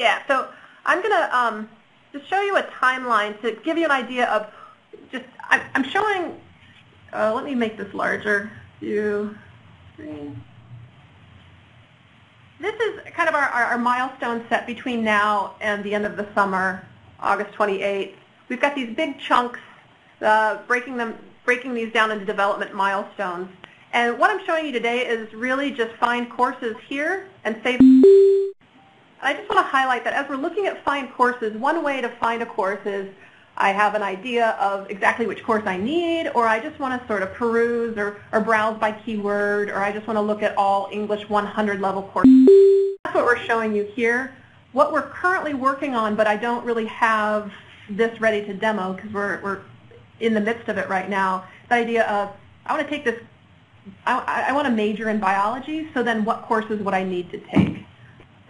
Yeah, so I'm going to um, just show you a timeline to give you an idea of just, I'm, I'm showing, uh, let me make this larger. Two, three. This is kind of our, our, our milestone set between now and the end of the summer, August 28th. We've got these big chunks, uh, breaking them, breaking these down into development milestones. And what I'm showing you today is really just find courses here and save. I just want to highlight that as we're looking at find courses, one way to find a course is I have an idea of exactly which course I need, or I just want to sort of peruse or, or browse by keyword, or I just want to look at all English 100 level courses. That's what we're showing you here. What we're currently working on, but I don't really have this ready to demo because we're, we're in the midst of it right now, the idea of I want to take this I, I want to major in biology, so then what courses would I need to take?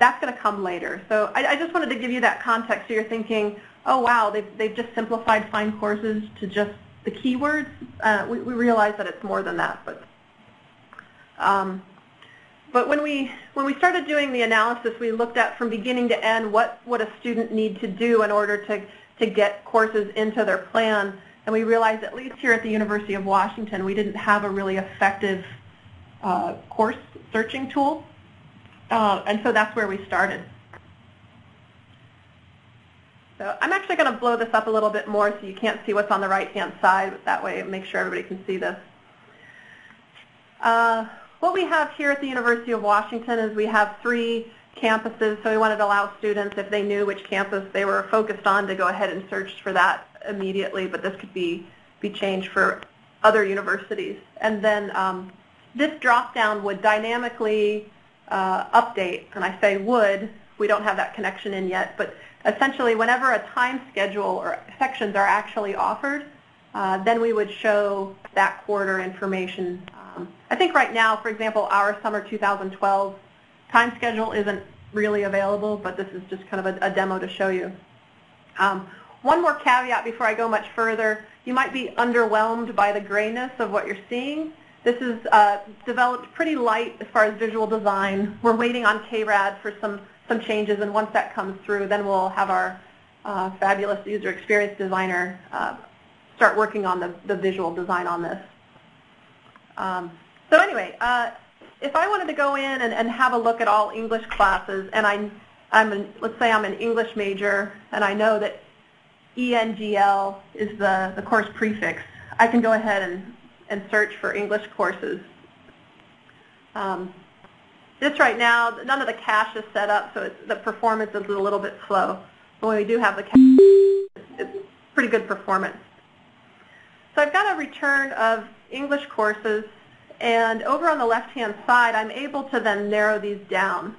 That's going to come later. So I, I just wanted to give you that context so you're thinking, oh wow, they've, they've just simplified find courses to just the keywords. Uh, we, we realize that it's more than that. But, um, but when we, when we started doing the analysis, we looked at from beginning to end what would a student need to do in order to, to get courses into their plan. And we realized, at least here at the University of Washington, we didn't have a really effective uh, course searching tool. Uh, and so that's where we started. So I'm actually going to blow this up a little bit more so you can't see what's on the right-hand side, but that way make sure everybody can see this. Uh, what we have here at the University of Washington is we have three campuses, so we wanted to allow students, if they knew which campus they were focused on, to go ahead and search for that immediately, but this could be, be changed for other universities. And then um, this drop-down would dynamically uh, update, and I say would, we don't have that connection in yet, but essentially whenever a time schedule or sections are actually offered, uh, then we would show that quarter information. Um, I think right now, for example, our summer 2012 time schedule isn't really available, but this is just kind of a, a demo to show you. Um, one more caveat before I go much further. You might be underwhelmed by the grayness of what you're seeing. This is uh, developed pretty light as far as visual design. We're waiting on KRAD for some, some changes, and once that comes through, then we'll have our uh, fabulous user experience designer uh, start working on the, the visual design on this. Um, so anyway, uh, if I wanted to go in and, and have a look at all English classes, and I, I'm an, let's say I'm an English major, and I know that ENGL is the, the course prefix, I can go ahead and, and search for English courses. Um, this right now, none of the cache is set up, so the performance is a little bit slow. But when we do have the cache, it's pretty good performance. So I've got a return of English courses, and over on the left-hand side, I'm able to then narrow these down.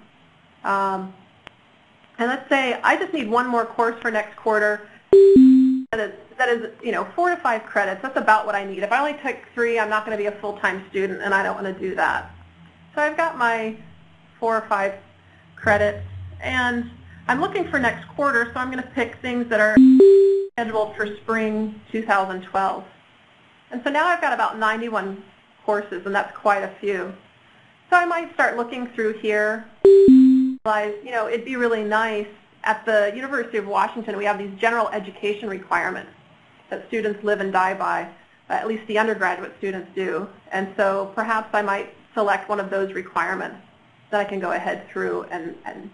Um, and let's say I just need one more course for next quarter. That is, that is, you know, four to five credits. That's about what I need. If I only took three, I'm not going to be a full-time student, and I don't want to do that. So I've got my four or five credits, and I'm looking for next quarter, so I'm going to pick things that are scheduled for spring 2012. And so now I've got about 91 courses, and that's quite a few. So I might start looking through here. Realize, you know, it'd be really nice at the University of Washington, we have these general education requirements that students live and die by, at least the undergraduate students do. And so perhaps I might select one of those requirements that I can go ahead through and, and,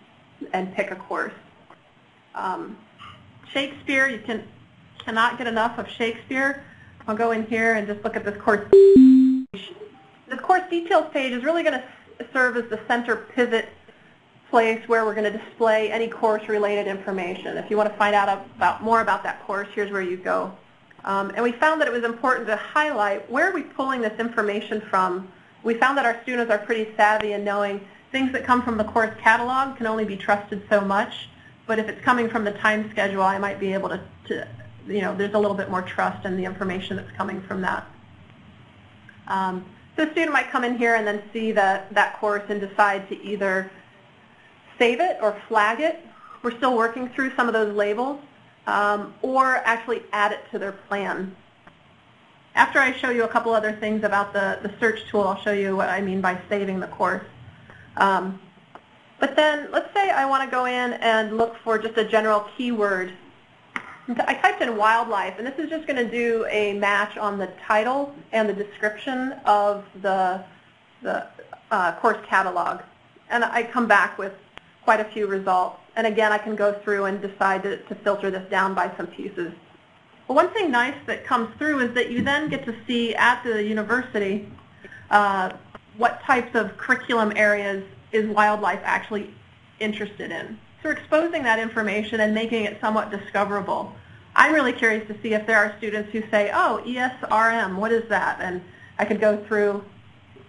and pick a course. Um, Shakespeare, you can, cannot get enough of Shakespeare. I'll go in here and just look at this course. This course details page is really going to serve as the center pivot place where we're going to display any course-related information. If you want to find out about more about that course, here's where you go. Um, and we found that it was important to highlight where are we pulling this information from. We found that our students are pretty savvy in knowing things that come from the course catalog can only be trusted so much. But if it's coming from the time schedule, I might be able to, to you know, there's a little bit more trust in the information that's coming from that. Um, so a student might come in here and then see that, that course and decide to either save it or flag it. We're still working through some of those labels, um, or actually add it to their plan. After I show you a couple other things about the, the search tool, I'll show you what I mean by saving the course. Um, But then let's say I want to go in and look for just a general keyword. I typed in wildlife, and this is just going to do a match on the title and the description of the, the uh, course catalog. And I come back with quite a few results. And again, I can go through and decide to, to filter this down by some pieces. But one thing nice that comes through is that you then get to see at the university uh, what types of curriculum areas is wildlife actually interested in. So exposing that information and making it somewhat discoverable. I'm really curious to see if there are students who say, oh, ESRM, what is that? And I could go through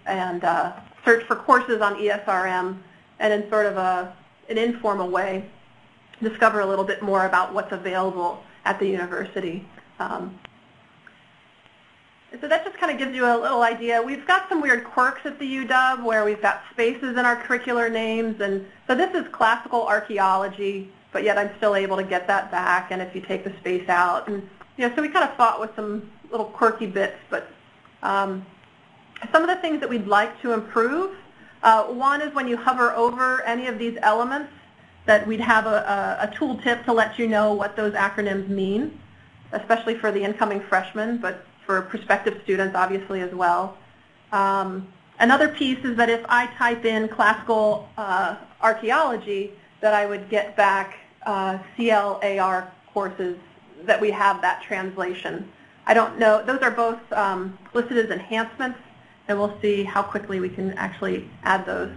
and uh, search for courses on ESRM and in sort of a, an informal way discover a little bit more about what's available at the university. Um, so that just kind of gives you a little idea. We've got some weird quirks at the UW where we've got spaces in our curricular names. And so this is classical archaeology, but yet I'm still able to get that back. And if you take the space out. And, you know, so we kind of fought with some little quirky bits. But um, some of the things that we'd like to improve, uh, one is when you hover over any of these elements, that we'd have a, a, a tooltip to let you know what those acronyms mean, especially for the incoming freshmen. But for prospective students, obviously, as well. Um, another piece is that if I type in classical uh, archaeology, that I would get back uh, CLAR courses that we have that translation. I don't know. Those are both um, listed as enhancements, and we'll see how quickly we can actually add those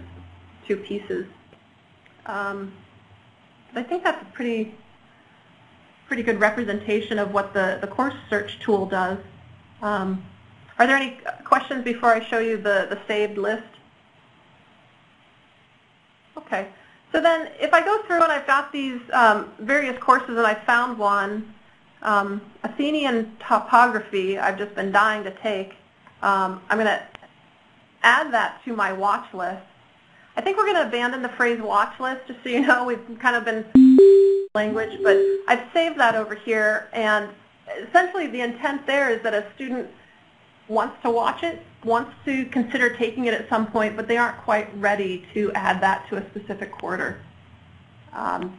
two pieces. Um, I think that's a pretty pretty good representation of what the, the course search tool does. Um, are there any questions before I show you the, the saved list? Okay. So then if I go through and I've got these um, various courses and I found one, um, Athenian topography I've just been dying to take, um, I'm going to add that to my watch list. I think we're going to abandon the phrase watch list, just so you know. We've kind of been language, but I've saved that over here, and essentially the intent there is that a student wants to watch it, wants to consider taking it at some point, but they aren't quite ready to add that to a specific quarter. Um,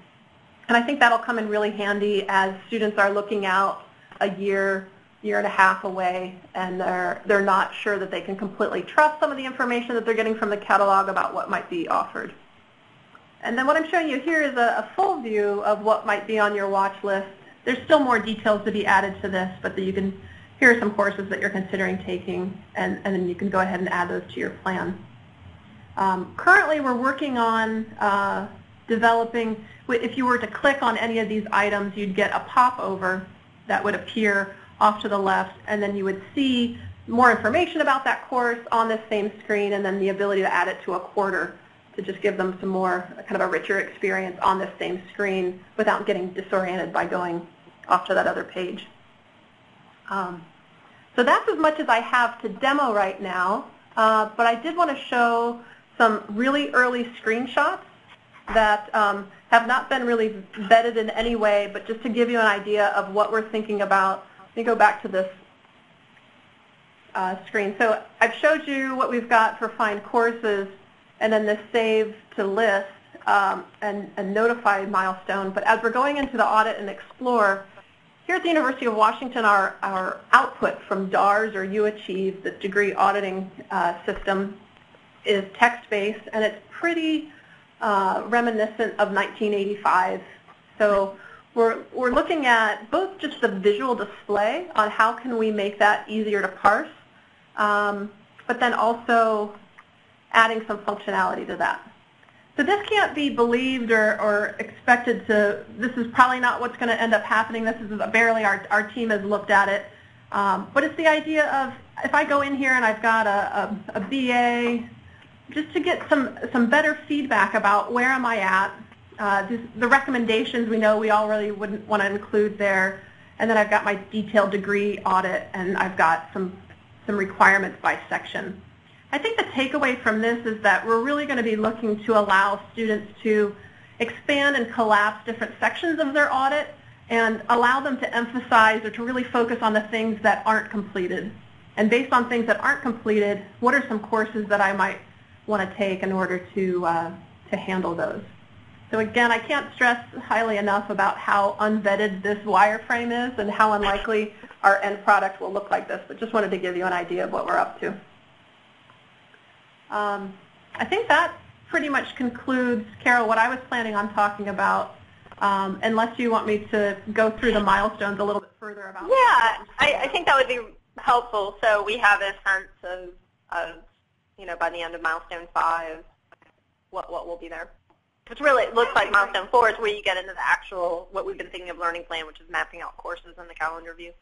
and I think that'll come in really handy as students are looking out a year, year and a half away, and they're, they're not sure that they can completely trust some of the information that they're getting from the catalog about what might be offered. And then what I'm showing you here is a, a full view of what might be on your watch list there's still more details to be added to this, but you can, here are some courses that you're considering taking, and, and then you can go ahead and add those to your plan. Um, currently, we're working on uh, developing, if you were to click on any of these items, you'd get a popover that would appear off to the left, and then you would see more information about that course on this same screen, and then the ability to add it to a quarter to just give them some more kind of a richer experience on this same screen without getting disoriented by going off to that other page. Um, so that's as much as I have to demo right now, uh, but I did want to show some really early screenshots that um, have not been really vetted in any way, but just to give you an idea of what we're thinking about. Let me go back to this uh, screen. So I've showed you what we've got for find courses and then the save to list um, and, and notify milestone. But as we're going into the audit and explore, here at the University of Washington, our, our output from DARS or UAchieve, the degree auditing uh, system, is text-based, and it's pretty uh, reminiscent of 1985. So we're, we're looking at both just the visual display on how can we make that easier to parse, um, but then also adding some functionality to that. So this can't be believed or, or expected to, this is probably not what's going to end up happening. This is barely our, our team has looked at it. Um, but it's the idea of if I go in here and I've got a, a, a BA, just to get some, some better feedback about where am I at, uh, this, the recommendations we know we all really wouldn't want to include there, and then I've got my detailed degree audit and I've got some, some requirements by section. I think the takeaway from this is that we're really going to be looking to allow students to expand and collapse different sections of their audit and allow them to emphasize or to really focus on the things that aren't completed. And based on things that aren't completed, what are some courses that I might want to take in order to, uh, to handle those. So again, I can't stress highly enough about how unvetted this wireframe is and how unlikely our end product will look like this, but just wanted to give you an idea of what we're up to. Um, I think that pretty much concludes, Carol, what I was planning on talking about, um, unless you want me to go through the milestones a little bit further about Yeah, I, I think that would be helpful so we have a sense of, of, you know, by the end of milestone five, what, what will be there. Which really it looks like milestone four is where you get into the actual, what we've been thinking of learning plan, which is mapping out courses in the calendar view.